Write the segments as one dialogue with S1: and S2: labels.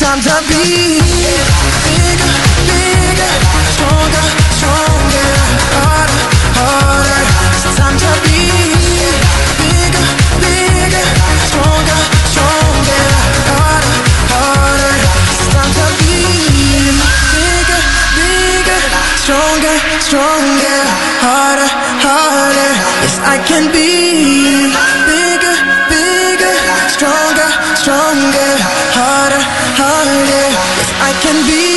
S1: time to be bigger, bigger, stronger, stronger, harder, harder. It's time to be bigger, bigger, stronger, stronger, harder, harder. It's time to be bigger, bigger, stronger, stronger, harder, harder. Yes, I can be.
S2: can be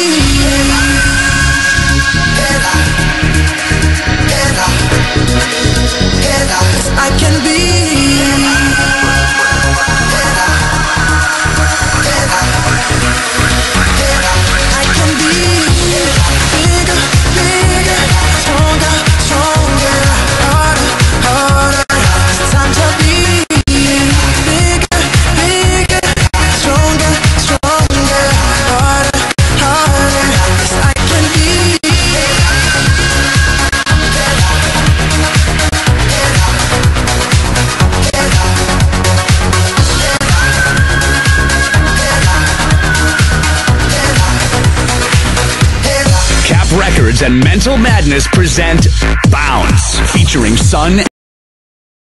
S2: Records and Mental Madness present Bounce, featuring Sun.